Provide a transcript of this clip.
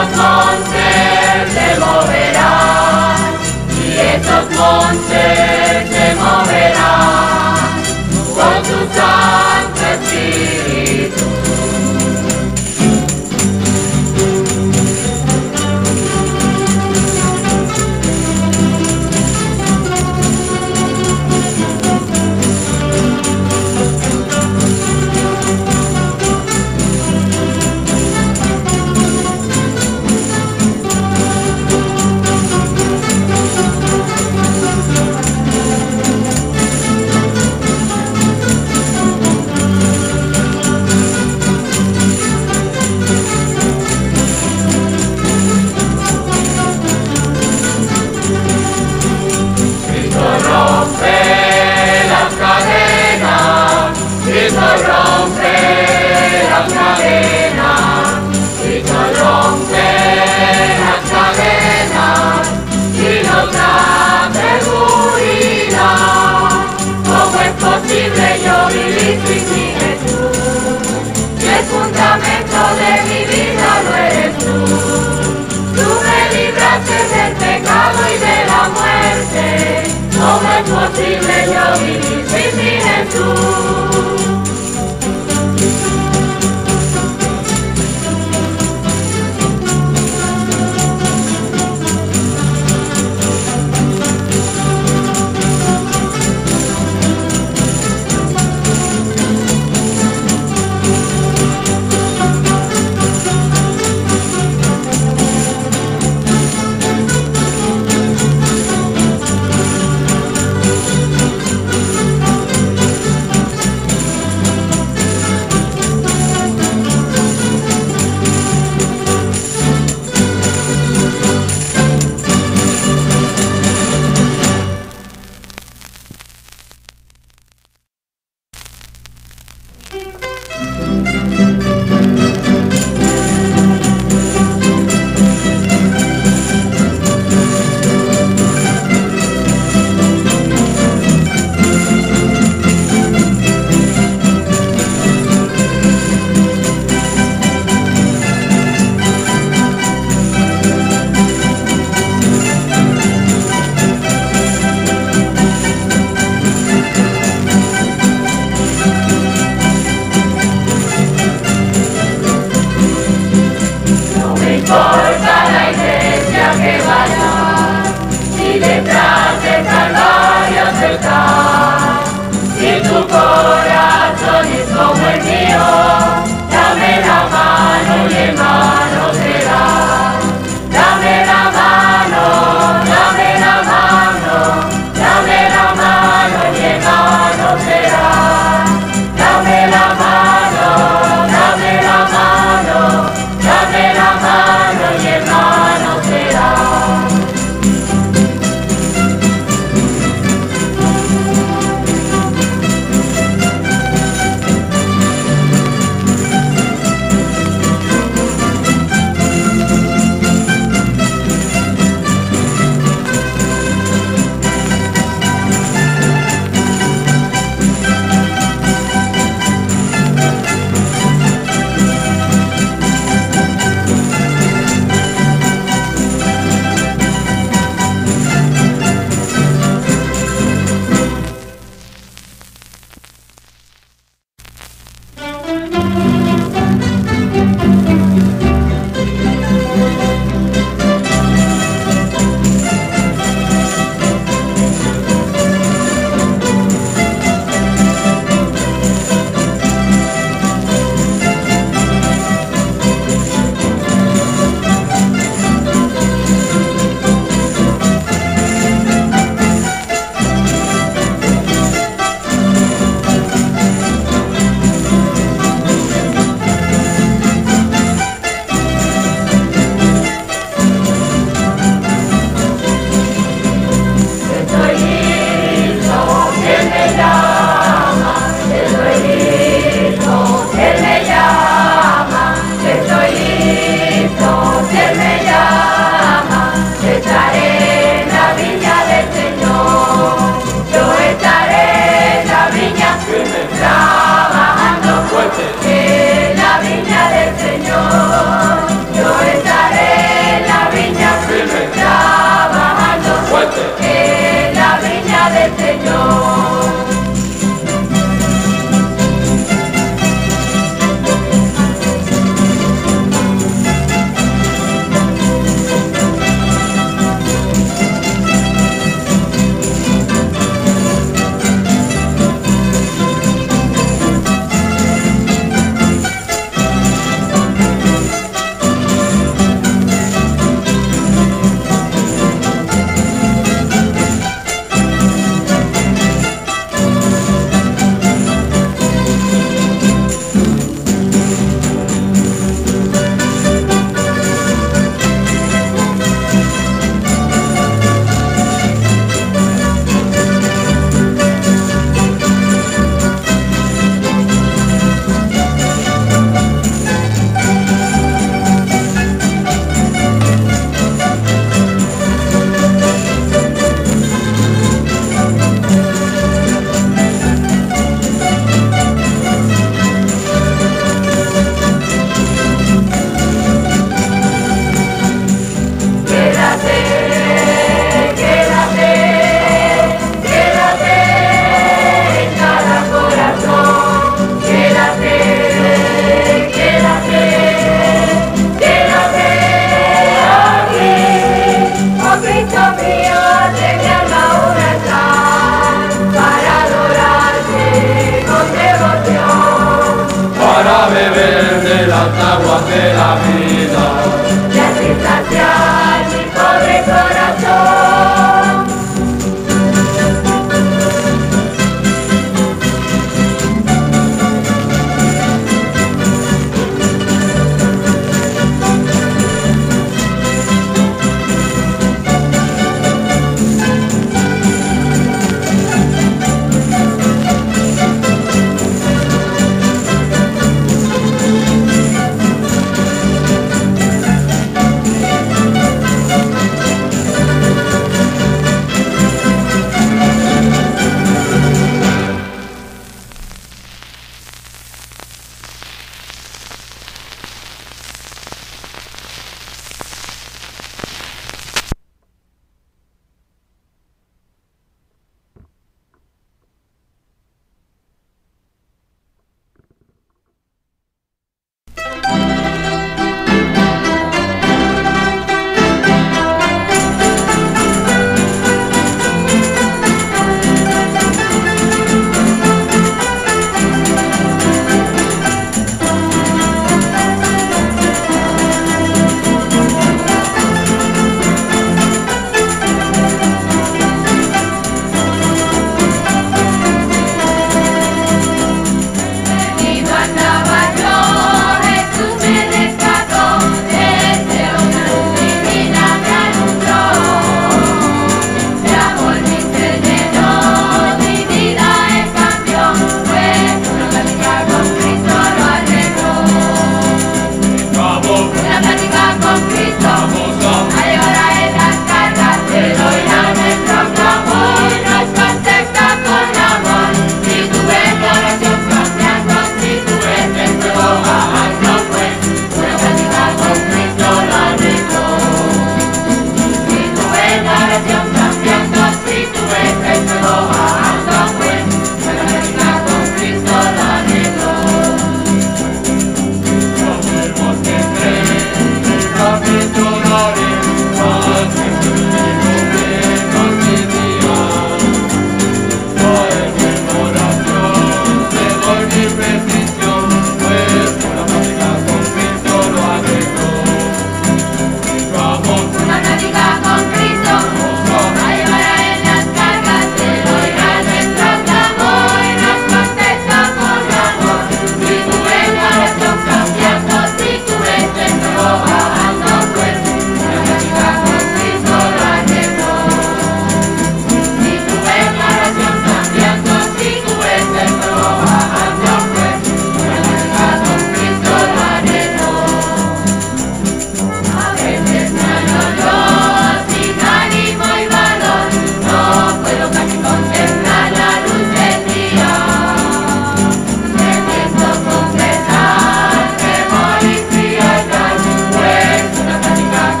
esos montes se moverán, y esos montes se moverán.